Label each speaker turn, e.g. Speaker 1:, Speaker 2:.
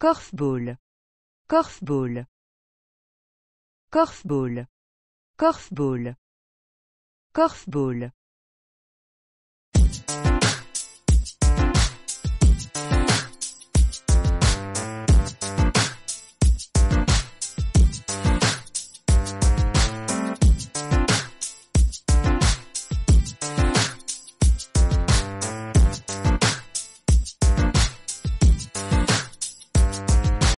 Speaker 1: Korfball. Korfball. Korfball. Korfball. Korfball.